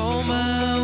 Oh my.